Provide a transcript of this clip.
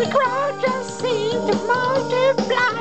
The crowd just seemed to multiply.